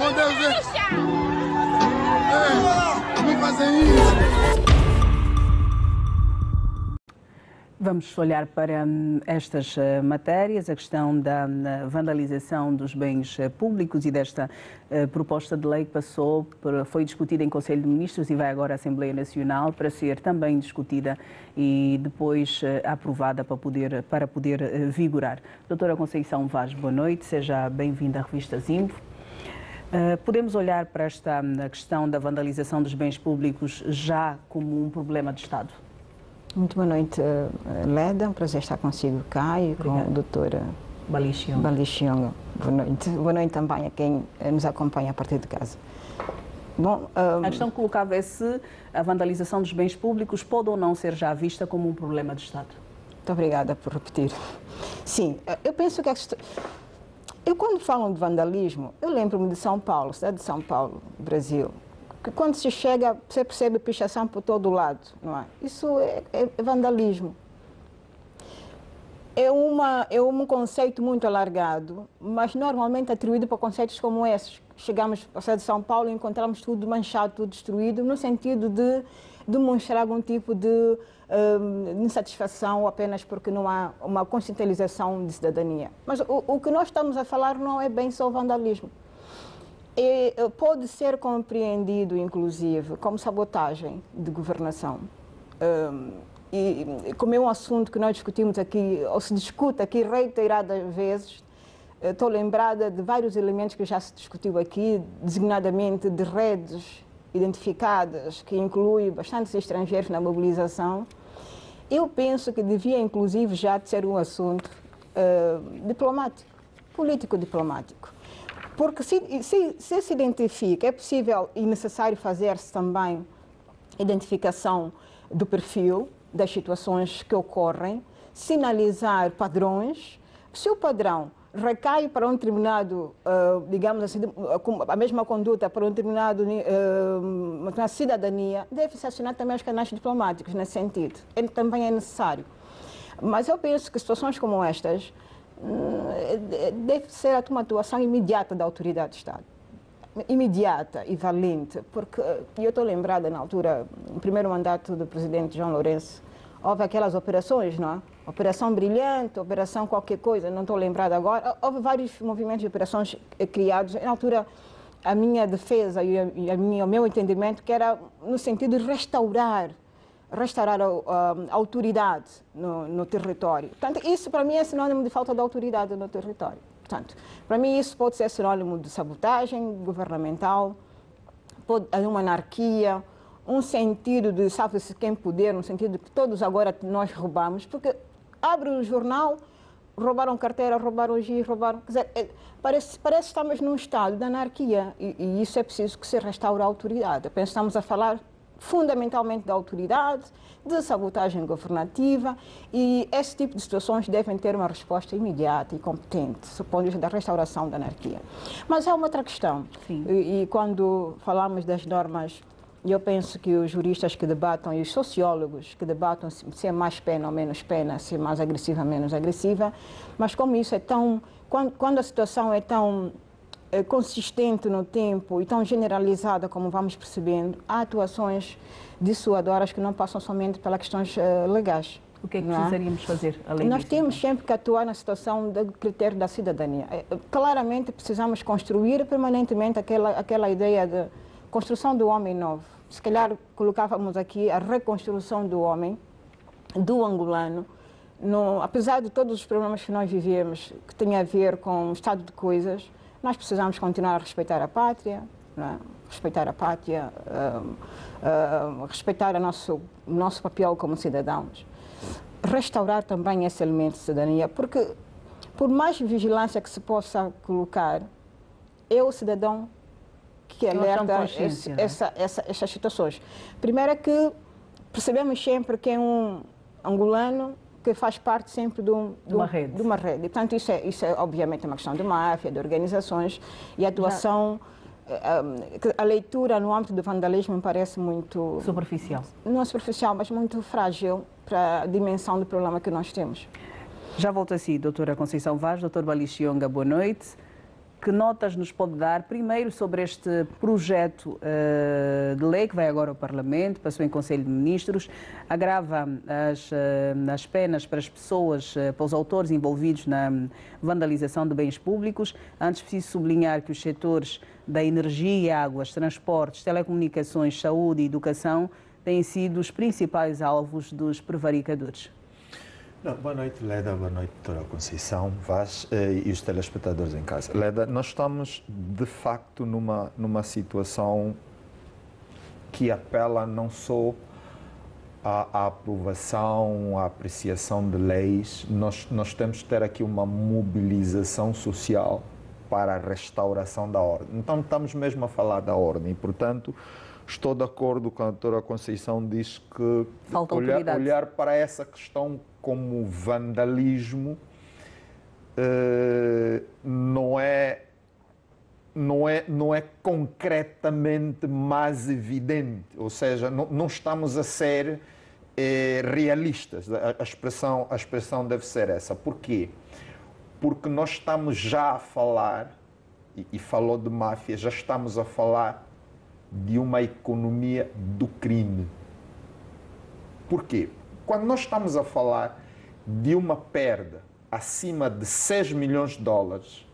Meu Deus, é... é... não fazem isso. Vamos olhar para hum, estas eh, matérias, a questão da hum, vandalização dos bens eh, públicos e desta uh, proposta de lei que passou, foi discutida em Conselho de Ministros e vai agora à Assembleia Nacional para ser também discutida e depois aprovada para poder, para poder vigorar. Doutora Conceição Vaz, boa noite, seja bem-vinda à revista Zimbo. Podemos olhar para esta questão da vandalização dos bens públicos já como um problema de Estado? Muito boa noite, eh, Leda. Um prazer estar consigo cá e com a doutora Balixionga. Boa noite. Boa noite também a quem eh, nos acompanha a partir de casa. Bom, um... A questão que colocava é se a vandalização dos bens públicos pode ou não ser já vista como um problema de Estado. Muito obrigada por repetir. Sim, eh, eu penso que a questão... Eu, quando falam de vandalismo, eu lembro-me de São Paulo, cidade de São Paulo, Brasil que quando se chega, você percebe pichação por todo lado, não é? Isso é, é, é vandalismo. É, uma, é um conceito muito alargado, mas normalmente atribuído para conceitos como esses. Chegamos à cidade de São Paulo e encontramos tudo manchado, tudo destruído, no sentido de demonstrar algum tipo de um, insatisfação apenas porque não há uma conscientização de cidadania. Mas o, o que nós estamos a falar não é bem só vandalismo é, pode ser compreendido, inclusive, como sabotagem de governação. Um, e como é um assunto que nós discutimos aqui, ou se discute aqui reiteradas vezes, estou lembrada de vários elementos que já se discutiu aqui, designadamente de redes identificadas, que inclui bastantes estrangeiros na mobilização. Eu penso que devia, inclusive, já ser um assunto uh, diplomático, político-diplomático. Porque se, se, se, se identifica, é possível e necessário fazer-se também identificação do perfil das situações que ocorrem, sinalizar padrões. Se o padrão recai para um determinado, uh, digamos assim, a mesma conduta para um determinado uh, uma cidadania, deve-se acionar também os canais diplomáticos nesse sentido. Ele também é necessário. Mas eu penso que situações como estas deve ser uma atuação imediata da autoridade de Estado. Imediata e valente, porque eu estou lembrada na altura, no primeiro mandato do presidente João Lourenço, houve aquelas operações, não é? Operação Brilhante, Operação qualquer coisa, não estou lembrada agora. Houve vários movimentos de operações criados. Na altura, a minha defesa e a minha, o meu entendimento que era no sentido de restaurar restaurar a, a, a autoridade no, no, território. Portanto, isso para mim é sinónimo de falta de autoridade no território. Portanto, para mim isso pode ser sinónimo de sabotagem governamental, pode haver uma anarquia, um sentido de sabe-se quem poder, no sentido de que todos agora nós roubamos, porque abre o jornal, roubaram carteira, roubaram giz, roubaram... Quer dizer, é, parece, parece que estamos num estado de anarquia e, e, isso é preciso que se restaure a autoridade. Eu penso que estamos a falar fundamentalmente da autoridade, de sabotagem governativa e esse tipo de situações devem ter uma resposta imediata e competente, supondo da restauração da anarquia. Mas há uma outra questão, e, e, quando falamos das normas, eu penso que os juristas que debatam e os sociólogos que debatam se, é mais pena ou menos pena, se é mais agressiva ou menos agressiva, mas como isso é tão, quando, quando a situação é tão é, consistente no tempo e tão generalizada como vamos percebendo, há atuações dissuadoras que não passam somente pelas questões uh, legais. O que é que é? precisaríamos fazer além Nós disso? temos sempre que atuar na situação do critério da cidadania. É, claramente precisamos construir permanentemente aquela, aquela ideia de construção do homem novo. Se calhar colocávamos aqui a reconstrução do homem, do angolano, no, apesar de todos os problemas que nós vivemos, que têm a ver com o estado de coisas, nós precisamos continuar a respeitar a pátria, é? respeitar a pátria, uh, uh, respeitar o nosso, nosso papel como cidadãos. Restaurar também esse elemento de cidadania, porque por mais vigilância que se possa colocar, o cidadão que alerta esse, é? essa, essa, essas situações. Primeiro é que percebemos sempre que é um angolano que faz parte sempre de, um, de, uma, rede. de uma rede. portanto, isso é, isso é obviamente uma questão de máfia, de organizações e a atuação. Já. Eh, a leitura no âmbito do vandalismo me parece muito. Superficial. Não superficial, mas muito frágil para a dimensão do problema que nós temos. Já volto a si, doutora Conceição Vaz, doutor Balixionga, boa noite. Que notas nos pode dar, primeiro, sobre este projeto uh, de lei que vai agora ao Parlamento, passou em Conselho de Ministros, agrava as, uh, as penas para as pessoas, uh, para os autores envolvidos na vandalização de bens públicos. Antes, preciso sublinhar que os setores da energia, águas, transportes, telecomunicações, saúde e educação têm sido os principais alvos dos prevaricadores. Não, boa noite, Leda. Boa noite, doutora Conceição Vaz eh, e os telespectadores em casa. Leda, nós estamos de facto numa, numa situação que apela não só à, à aprovação, à apreciação de leis, nós, nós temos que ter aqui uma mobilização social para a restauração da ordem. Então, estamos mesmo a falar da ordem e, portanto, estou de acordo com a doutora Conceição, diz que olhar, olhar para essa questão como vandalismo uh, não é não é não é concretamente mais evidente, ou seja, não, não estamos a ser eh, realistas. A, a, expressão a expressão deve ser essa. Por quê? Porque nós estamos já a falar e, e falou de máfia, já estamos a falar de uma economia do crime. Por quê? Quando nós estamos a falar de uma perda acima de 6 milhões de dólares.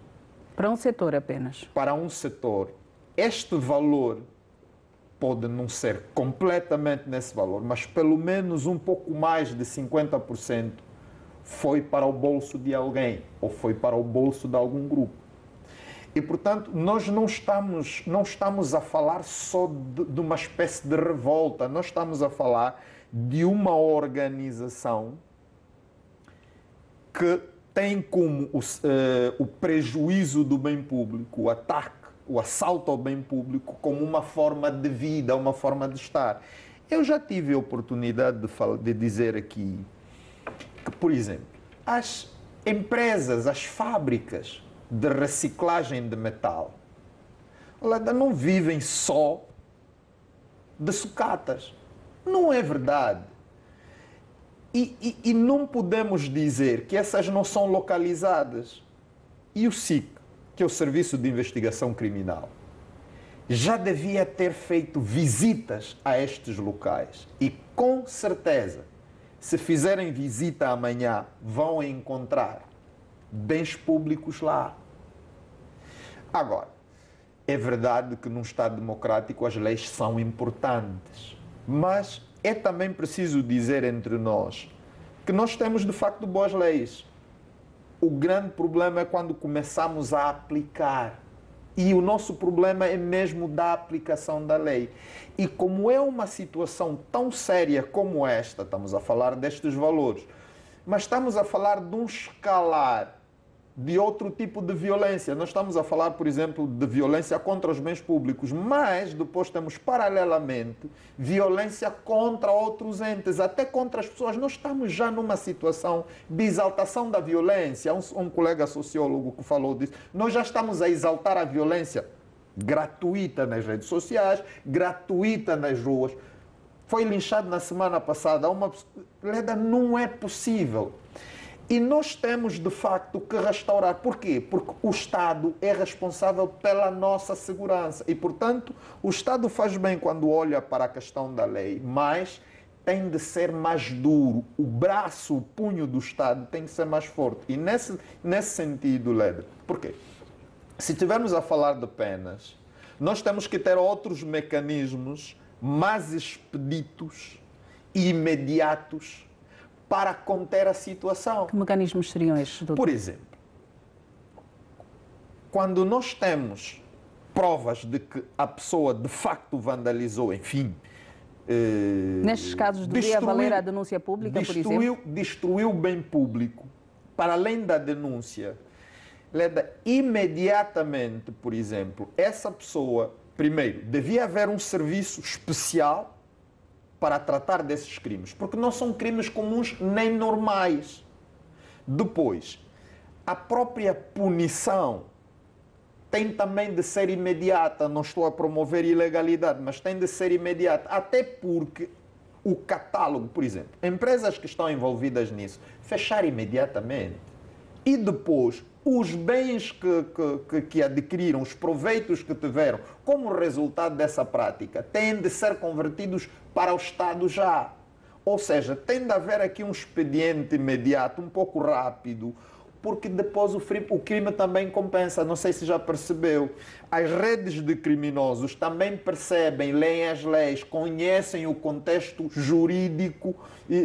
Para um setor apenas. Para um setor, este valor pode não ser completamente nesse valor, mas pelo menos um pouco mais de 50% foi para o bolso de alguém ou foi para o bolso de algum grupo. E, portanto, nós não estamos, não estamos a falar só de, de uma espécie de revolta, nós estamos a falar de uma organização que tem como o, uh, o prejuízo do bem público, o ataque, o assalto ao bem público, como uma forma de vida, uma forma de estar. Eu já tive a oportunidade de, falar, de dizer aqui que, por exemplo, as empresas, as fábricas de reciclagem de metal, não vivem só de sucatas. Não é verdade. E, e, e, não podemos dizer que essas não são localizadas. E o SIC, que é o Serviço de Investigação Criminal, já devia ter feito visitas a estes locais. E com certeza, se fizerem visita amanhã, vão encontrar bens públicos lá. Agora, é verdade que num Estado democrático as leis são importantes mas é também preciso dizer entre nós que nós temos de facto boas leis. O grande problema é quando começamos a aplicar. E o nosso problema é mesmo da aplicação da lei. E como é uma situação tão séria como esta, estamos a falar destes valores, mas estamos a falar de um escalar de outro tipo de violência. Nós estamos a falar, por exemplo, de violência contra os bens públicos, mas depois temos paralelamente violência contra outros entes, até contra as pessoas. Nós estamos já numa situação de exaltação da violência. Um, um colega sociólogo que falou disso. Nós já estamos a exaltar a violência gratuita nas redes sociais, gratuita nas ruas. Foi linchado na semana passada. Uma... Leda, não é possível. E nós temos, de facto, que restaurar. Porquê? Porque o Estado é responsável pela nossa segurança. E, portanto, o Estado faz bem quando olha para a questão da lei, mas tem de ser mais duro. O braço, o punho do Estado tem de ser mais forte. E nesse, nesse sentido, Leder, porquê? Se estivermos a falar de penas, nós temos que ter outros mecanismos mais expeditos e imediatos para conter a situação. Que mecanismos seriam estes, doutor? Por exemplo, quando nós temos provas de que a pessoa de facto vandalizou, enfim. Eh, Nestes casos, deveria valer a denúncia pública, destruiu, por exemplo? Destruiu bem público, para além da denúncia, Leda, imediatamente, por exemplo, essa pessoa, primeiro, devia haver um serviço especial para tratar desses crimes, porque não são crimes comuns nem normais. Depois, a própria punição tem também de ser imediata. Não estou a promover ilegalidade, mas tem de ser imediata, até porque o catálogo, por exemplo, empresas que estão envolvidas nisso, fechar imediatamente. e depois os bens que, que, que, adquiriram, os proveitos que tiveram como resultado dessa prática, têm de ser convertidos para o Estado já. Ou seja, tem de haver aqui um expediente imediato, um pouco rápido, porque depois o, o crime também compensa. Não sei se já percebeu. As redes de criminosos também percebem, leem as leis, conhecem o contexto jurídico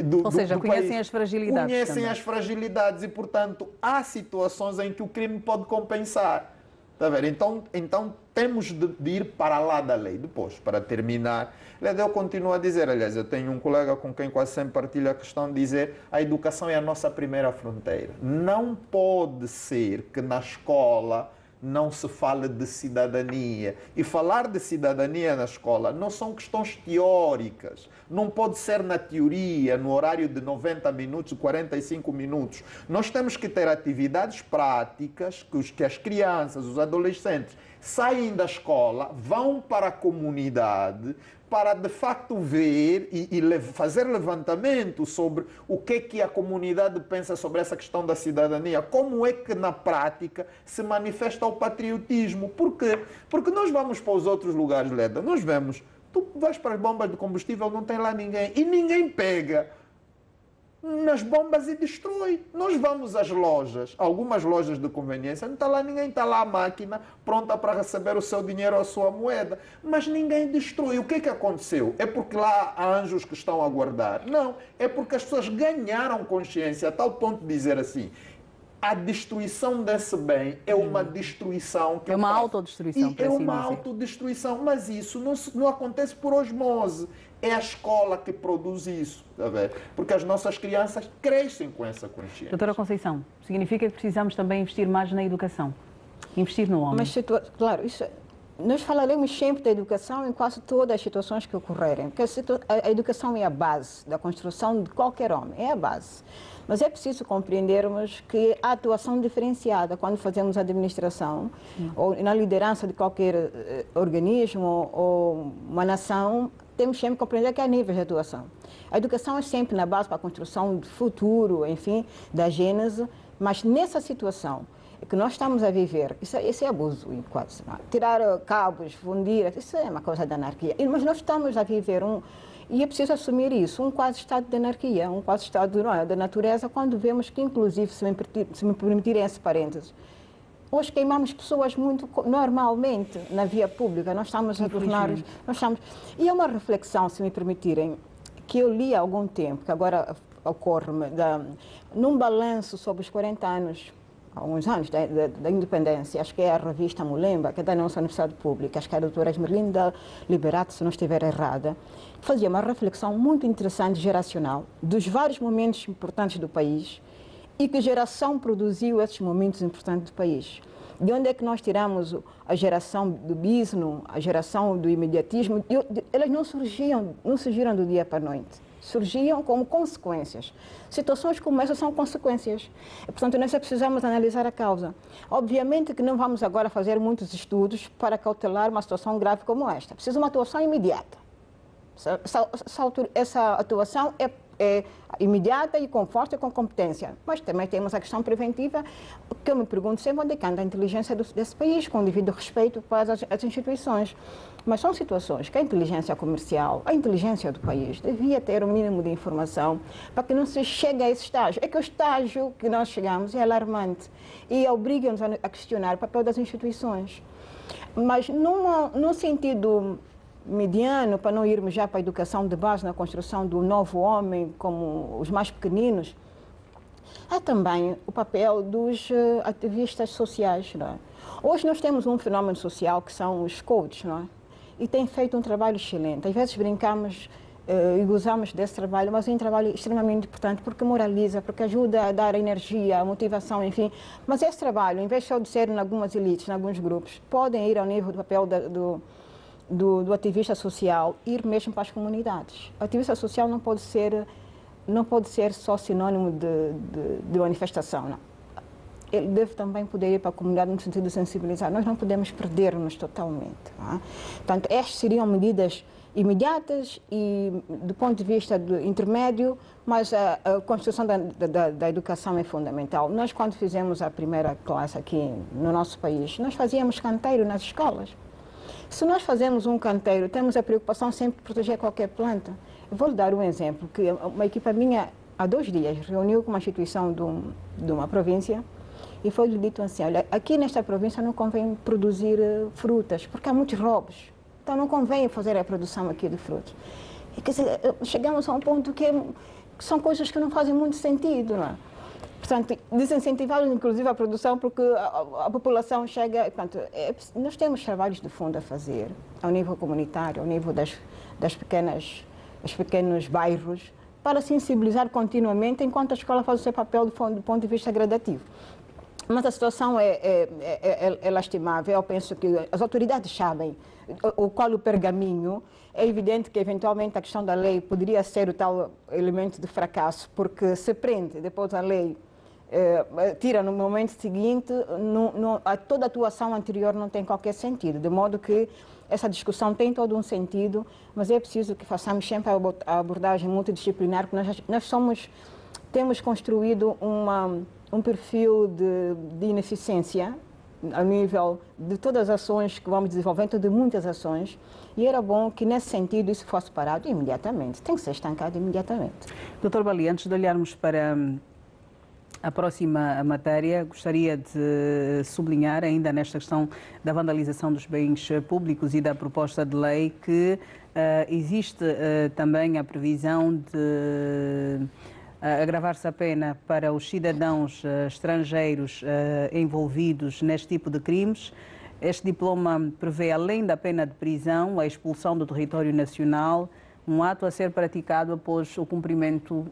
do, Ou seja, do conhecem país. as fragilidades. Conhecem também. as fragilidades e, portanto, há situações em que o crime pode compensar. Está a ver? Então, então temos de, de, ir para lá da lei. Depois, para terminar, eu continuo a dizer, aliás, eu tenho um colega com quem quase sempre partilho a questão de dizer a educação é a nossa primeira fronteira. Não pode ser que na escola não se fale de cidadania. E falar de cidadania na escola não são questões teóricas. Não pode ser na teoria, no horário de 90 minutos, 45 minutos. Nós temos que ter atividades práticas que, os, que as crianças, os adolescentes, saem da escola, vão para a comunidade, para de facto ver e, e, fazer levantamento sobre o que é que a comunidade pensa sobre essa questão da cidadania, como é que na prática se manifesta o patriotismo. Por quê? Porque nós vamos para os outros lugares, Leda, nós vemos, tu vais para as bombas de combustível, não tem lá ninguém, e ninguém pega nas bombas e destrói. Nós vamos às lojas, algumas lojas de conveniência, não está lá ninguém, está lá a máquina pronta para receber o seu dinheiro ou a sua moeda, mas ninguém destrói. O que é que aconteceu? É porque lá há anjos que estão a guardar? Não, é porque as pessoas ganharam consciência a tal ponto de dizer assim, a destruição desse bem é uma destruição que é uma autodestruição. E é uma autodestruição, mas isso não, não acontece por osmose. É a escola que produz isso, tá vendo? porque as nossas crianças crescem com essa consciência. Doutora Conceição, significa que precisamos também investir mais na educação, investir no homem. Mas, claro, isso, nós falaremos sempre da educação em quase todas as situações que ocorrerem, porque a educação é a base da construção de qualquer homem, é a base. Mas é preciso compreendermos que a atuação diferenciada quando fazemos administração hum. ou na liderança de qualquer uh, organismo ou uma nação, temos sempre que compreender que há níveis de atuação. A educação é sempre na base para a construção do futuro, enfim, da gênese, mas nessa situação que nós estamos a viver, isso, isso é abuso, quase. Tirar cabos, fundir, isso é uma coisa da anarquia. Mas nós estamos a viver um, e é preciso assumir isso, um quase estado de anarquia, um quase estado não é, da natureza, quando vemos que, inclusive, se me, se me permitirem esse parênteses, hoje queimamos pessoas muito normalmente na via pública, nós estamos a tornar... Nós estamos, e é uma reflexão, se me permitirem, que eu li há algum tempo, que agora ocorre-me, num balanço sobre os 40 anos há alguns anos da, da, da, independência, acho que é a revista Mulemba, que é da nossa Universidade Pública, acho que é a doutora Esmerlinda Liberato, se não estiver errada, fazia uma reflexão muito interessante, geracional, dos vários momentos importantes do país e que geração produziu esses momentos importantes do país. De onde é que nós tiramos a geração do bisno, a geração do imediatismo? Elas não surgiam, não surgiram do dia para a noite surgiam como consequências. Situações como essa são consequências. Portanto, nós precisamos analisar a causa. Obviamente que não vamos agora fazer muitos estudos para cautelar uma situação grave como esta. Precisa uma atuação imediata. Essa, essa, essa atuação é é, imediata e com força e com competência. Mas também temos a questão preventiva, que eu me pergunto sempre onde é que anda a inteligência desse país, com devido respeito para as, as, instituições. Mas são situações que a inteligência comercial, a inteligência do país, devia ter o um mínimo de informação para que não se chegue a esse estágio. É que o estágio que nós chegamos é alarmante e obriga-nos a questionar o papel das instituições. Mas num sentido mediano, para não irmos já para a educação de base na construção do novo homem, como os mais pequeninos, há também o papel dos uh, ativistas sociais. É? Hoje nós temos um fenómeno social que são os coaches, não é? e têm feito um trabalho excelente. Às vezes brincamos uh, e gozamos desse trabalho, mas é um trabalho extremamente importante porque moraliza, porque ajuda a dar energia, a motivação, enfim. Mas esse trabalho, em vez só de ser em algumas elites, em alguns grupos, podem ir ao nível do papel da, do do, do, ativista social ir mesmo para as comunidades. O ativista social não pode ser, não pode ser só sinônimo de, de, de manifestação, não. ele deve também poder ir para a comunidade no sentido de sensibilizar. Nós não podemos perder-nos totalmente. Tá? Portanto, estas seriam medidas imediatas e do ponto de vista do intermédio, mas a, a construção da, da, da, educação é fundamental. Nós, quando fizemos a primeira classe aqui no nosso país, nós fazíamos canteiro nas escolas. Se nós fazemos um canteiro, temos a preocupação sempre de proteger qualquer planta. Eu vou lhe dar um exemplo, que uma equipa minha, há dois dias, reuniu com uma instituição de, um, de uma província e foi-lhe dito assim, olha, aqui nesta província não convém produzir uh, frutas, porque há muitos roubos. Então não convém fazer a produção aqui de frutos. E, quer dizer, eh, chegamos a um ponto que, que são coisas que não fazem muito sentido, não é? Portanto, desincentivar inclusive a produção porque a, a população chega. Portanto, é, nós temos trabalhos de fundo a fazer, ao nível comunitário, ao nível das, das pequenas, dos pequenos bairros, para sensibilizar continuamente enquanto a escola faz o seu papel do, do ponto de vista gradativo. Mas a situação é, é, é, é, lastimável. Eu penso que as autoridades sabem o, o qual o pergaminho. É evidente que, eventualmente, a questão da lei poderia ser o tal elemento de fracasso, porque se prende depois a lei eh, tira no momento seguinte, a, toda a atuação anterior não tem qualquer sentido. De modo que essa discussão tem todo um sentido, mas é preciso que façamos sempre a abordagem multidisciplinar, porque nós, nós somos, temos construído uma, um perfil de, de ineficiência a nível de todas as ações que vamos desenvolvendo, de muitas ações, e era bom que nesse sentido isso fosse parado imediatamente, tem que ser estancado imediatamente. Doutor Bali, antes de olharmos para a próxima matéria, gostaria de sublinhar, ainda nesta questão da vandalização dos bens públicos e da proposta de lei, que uh, existe uh, também a previsão de uh, agravar-se a pena para os cidadãos estrangeiros envolvidos neste tipo de crimes. Este diploma prevê, além da pena de prisão, a expulsão do território nacional, um ato a ser praticado após o cumprimento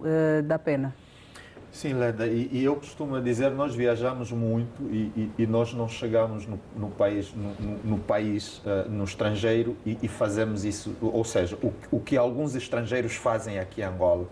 da pena. Sim, Leda, e, e, eu costumo dizer, nós viajamos muito e, e, e nós não chegamos no, no país, no, no país, uh, no estrangeiro e, fazemos isso, ou seja, o, o que alguns estrangeiros fazem aqui em Angola,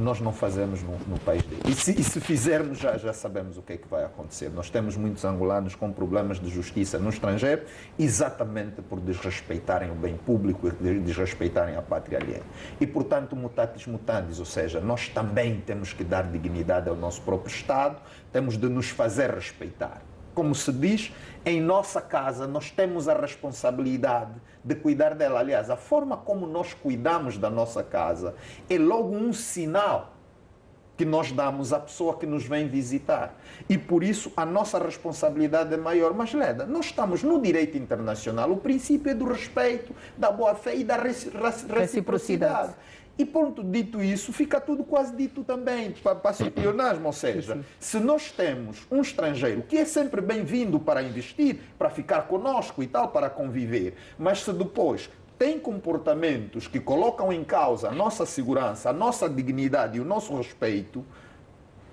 nós não fazemos no, no país dele. E se, e se, fizermos, já, já sabemos o que é que vai acontecer. Nós temos muitos angolanos com problemas de justiça no estrangeiro, exatamente por desrespeitarem o bem público e desrespeitarem a pátria alheia. E, portanto, mutatis mutandis, ou seja, nós também temos que dar dignidade ao nosso próprio Estado, temos de nos fazer respeitar como se diz, em nossa casa nós temos a responsabilidade de cuidar dela. Aliás, a forma como nós cuidamos da nossa casa é logo um sinal que nós damos à pessoa que nos vem visitar. E por isso a nossa responsabilidade é maior. Mas, Leda, nós estamos no direito internacional, o princípio é do respeito, da boa-fé e da reciprocidade. reciprocidade. E ponto, dito isso, fica tudo quase dito também, para, para se pleonasmo. Ou seja, se nós temos um estrangeiro que é sempre bem-vindo para investir, para ficar conosco e tal, para conviver, mas se depois tem comportamentos que colocam em causa a nossa segurança, a nossa dignidade e o nosso respeito,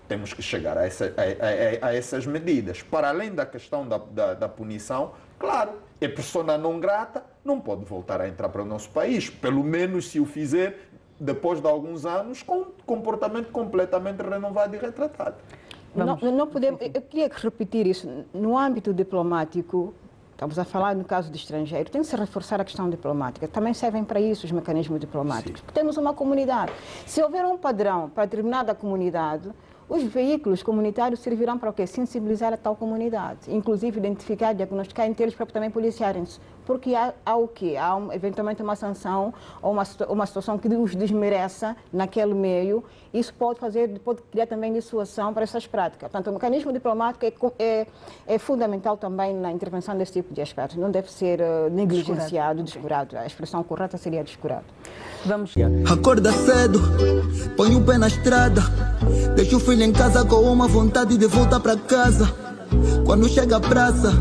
temos que chegar a, essa, a, a, a essas medidas. Para além da questão da, da, da punição, claro, é persona não grata, não pode voltar a entrar para o nosso país. Pelo menos se o fizer, depois de alguns anos, com um comportamento completamente renovado e retratado. Não, não podemos, eu queria repetir isso. No âmbito diplomático, estamos a falar no caso de estrangeiro, tem que se reforçar a questão diplomática. Também servem para isso os mecanismos diplomáticos. Temos uma comunidade. Se houver um padrão para determinada comunidade, os veículos comunitários servirão para o quê? Sensibilizar a tal comunidade, inclusive identificar, diagnosticar entre eles para também policiarem-se porque há, há o quê? Há um, eventualmente uma sanção ou uma, uma situação que os desmereça naquele meio. Isso pode fazer, pode criar também dissuasão para essas práticas. Portanto, o mecanismo diplomático é, é, é fundamental também na intervenção desse tipo de aspectos. Não deve ser uh, negligenciado, descurado. A expressão correta seria descurado. Vamos. Acorda cedo, põe o pé na estrada, deixa o em casa com uma vontade de voltar para casa. Quando chega a praça,